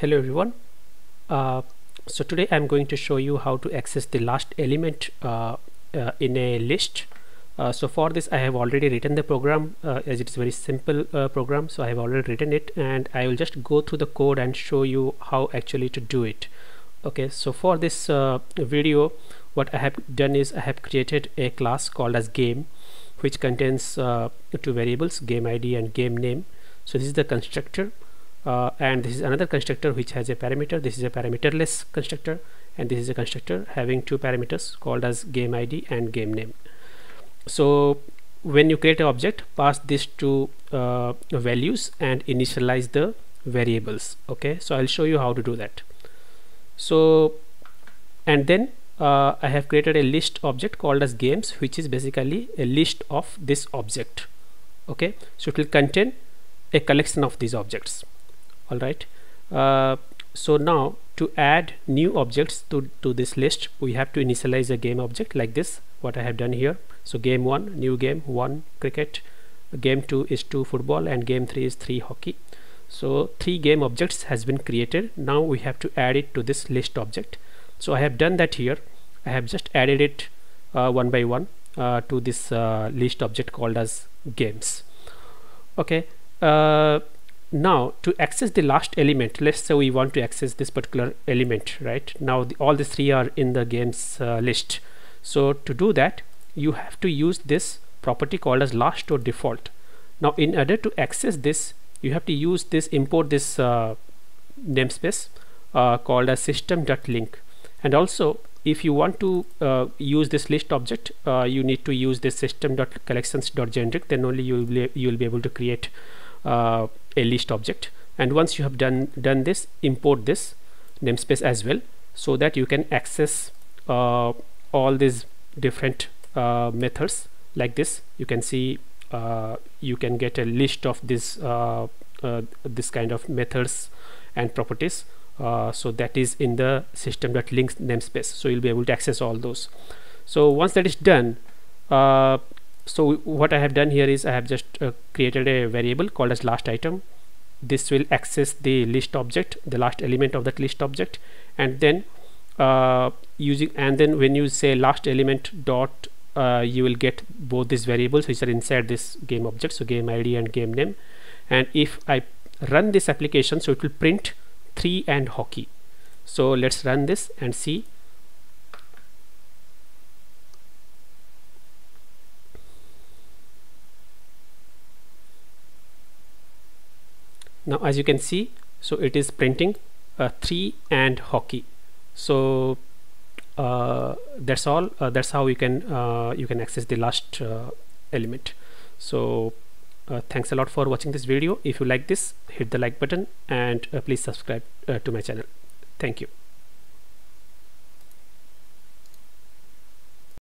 hello everyone. Uh, so today I'm going to show you how to access the last element uh, uh, in a list. Uh, so for this I have already written the program uh, as it is very simple uh, program. So I have already written it and I will just go through the code and show you how actually to do it. Okay so for this video what I have done is I have created a class called as game which contains two variables game ID and game name. So this is the constructor uh, and this is another constructor which has a parameter. This is a parameterless constructor and this is a constructor having two parameters called as game id and game name. So when you create an object pass these two uh, values and initialize the variables. Okay? So I'll show you how to do that. So and then uh, I have created a list object called as games which is basically a list of this object. Okay? So it will contain a collection of these objects all right uh, so now to add new objects to, to this list we have to initialize a game object like this what I have done here. So game 1 new game 1 cricket. Game 2 is 2 football and game 3 is 3 hockey. So three game objects has been created. Now we have to add it to this list object. So I have done that here. I have just added it uh, one by one uh, to this uh, list object called as games. Okay. Uh, now to access the last element let's say we want to access this particular element right? Now the, all the three are in the games uh, list. So to do that you have to use this property called as LastOrDefault. Now in order to access this you have to use this import this uh, namespace uh, called as System.Linq and also if you want to uh, use this list object uh, you need to use this System.Collections.Generic then only you will be, you will be able to create uh, a list object. And once you have done done this import this namespace as well so that you can access uh, all these different uh, methods like this. You can see uh, you can get a list of this uh, uh, this kind of methods and properties uh, so that is in the System.Linq namespace. So you'll be able to access all those. So once that is done so what I have done here is I have just uh, created a variable called as last item. This will access the list object the last element of that list object and then uh, using and then when you say last element dot uh, you will get both these variables which are inside this game object so game id and game name. And if I run this application so it will print 3 and hockey. So let's run this and see now as you can see so it is printing uh, 3 and hockey. So uh, that's all. Uh, that's how you can uh, you can access the last uh, element. So uh, thanks a lot for watching this video. If you like this hit the like button and please subscribe to my channel. Thank you